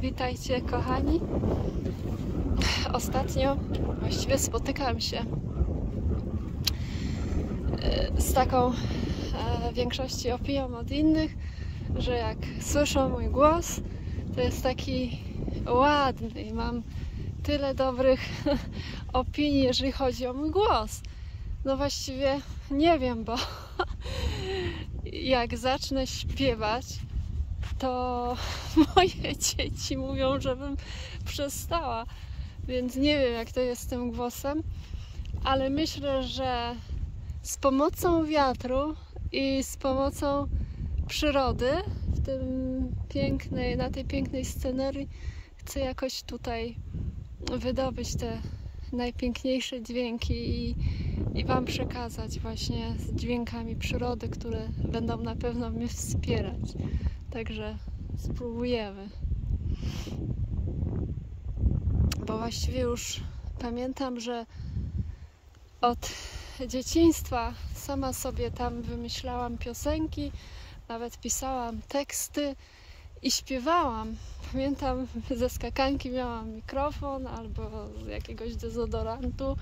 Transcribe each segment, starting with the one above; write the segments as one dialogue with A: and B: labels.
A: Witajcie, kochani. Ostatnio właściwie spotykam się e, z taką e, większości opinią od innych, że jak słyszą mój głos, to jest taki ładny i mam tyle dobrych opinii, jeżeli chodzi o mój głos. No właściwie nie wiem, bo jak zacznę śpiewać, to moje dzieci mówią, żebym przestała. Więc nie wiem, jak to jest z tym głosem, ale myślę, że z pomocą wiatru i z pomocą przyrody w tym pięknej, na tej pięknej scenerii chcę jakoś tutaj wydobyć te najpiękniejsze dźwięki i, i Wam przekazać właśnie z dźwiękami przyrody, które będą na pewno mnie wspierać. Także spróbujemy. Bo właściwie już pamiętam, że od dzieciństwa sama sobie tam wymyślałam piosenki, nawet pisałam teksty i śpiewałam. Pamiętam, ze skakanki miałam mikrofon albo z jakiegoś dezodorantu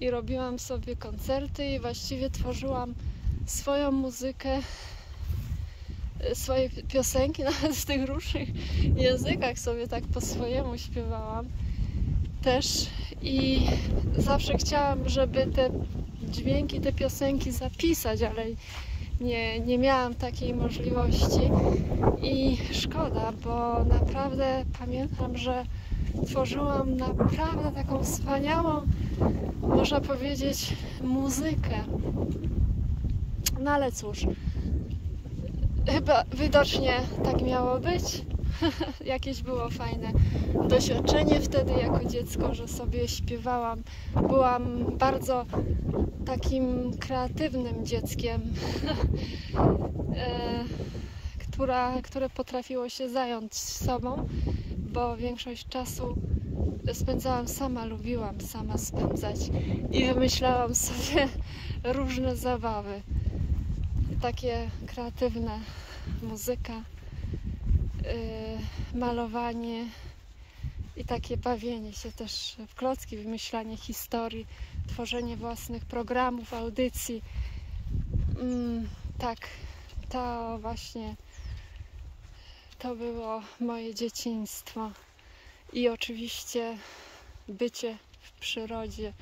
A: i robiłam sobie koncerty i właściwie tworzyłam swoją muzykę swoje piosenki, nawet w tych różnych językach sobie tak po swojemu śpiewałam też i zawsze chciałam, żeby te dźwięki, te piosenki zapisać, ale nie, nie miałam takiej możliwości i szkoda, bo naprawdę pamiętam, że tworzyłam naprawdę taką wspaniałą, można powiedzieć, muzykę. No ale cóż, chyba widocznie tak miało być. Jakieś było fajne doświadczenie wtedy jako dziecko, że sobie śpiewałam. Byłam bardzo takim kreatywnym dzieckiem, e, która, które potrafiło się zająć sobą, bo większość czasu spędzałam sama, lubiłam sama spędzać i wymyślałam sobie różne zabawy takie kreatywne, muzyka, yy, malowanie i takie bawienie się też w klocki, wymyślanie historii, tworzenie własnych programów, audycji. Mm, tak, to właśnie to było moje dzieciństwo i oczywiście bycie w przyrodzie.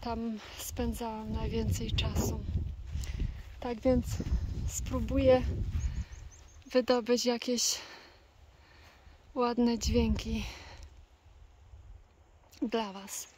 A: Tam spędzałam najwięcej czasu. Tak więc spróbuję wydobyć jakieś ładne dźwięki dla Was.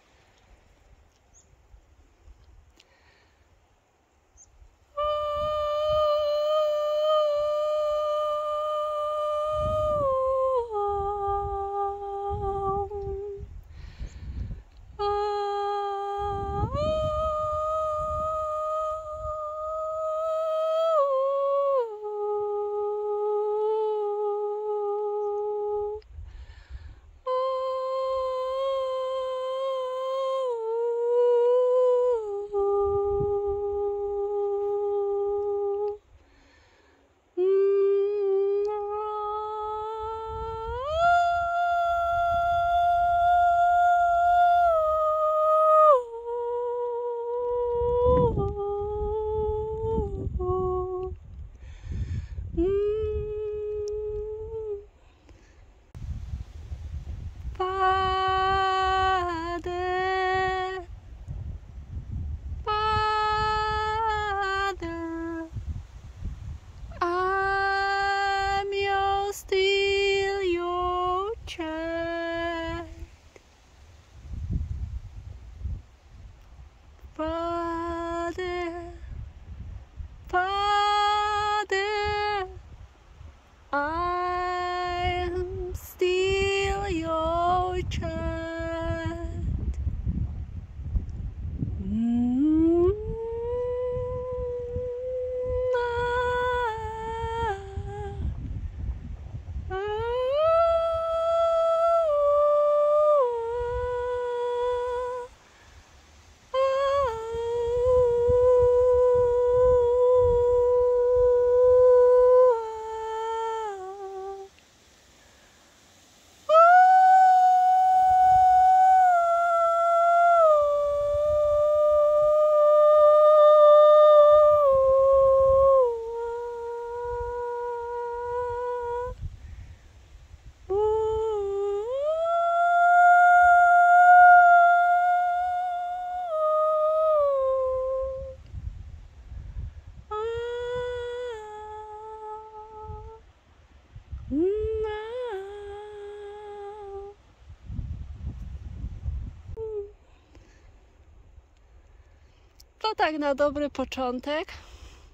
A: To tak na dobry początek.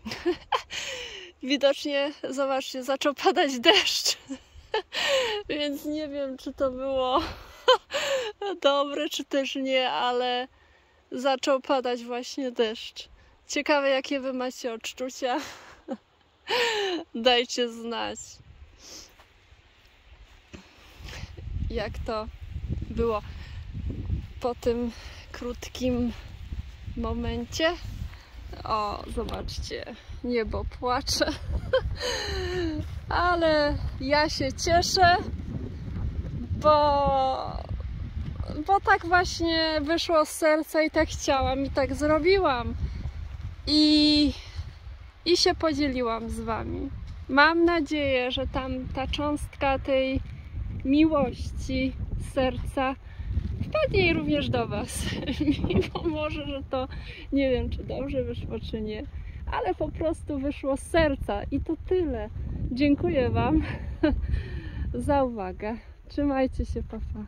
A: Widocznie, zobaczcie, zaczął padać deszcz. Więc nie wiem, czy to było dobre, czy też nie, ale zaczął padać właśnie deszcz. Ciekawe, jakie wy macie odczucia. Dajcie znać. Jak to było po tym krótkim momencie. O, zobaczcie, niebo płacze. Ale ja się cieszę, bo, bo tak właśnie wyszło z serca i tak chciałam i tak zrobiłam. I, I się podzieliłam z Wami. Mam nadzieję, że tam ta cząstka tej miłości serca wpadnie i również do Was. Mimo może, że to nie wiem, czy dobrze wyszło, czy nie, ale po prostu wyszło z serca i to tyle. Dziękuję Wam za uwagę. Trzymajcie się, papa.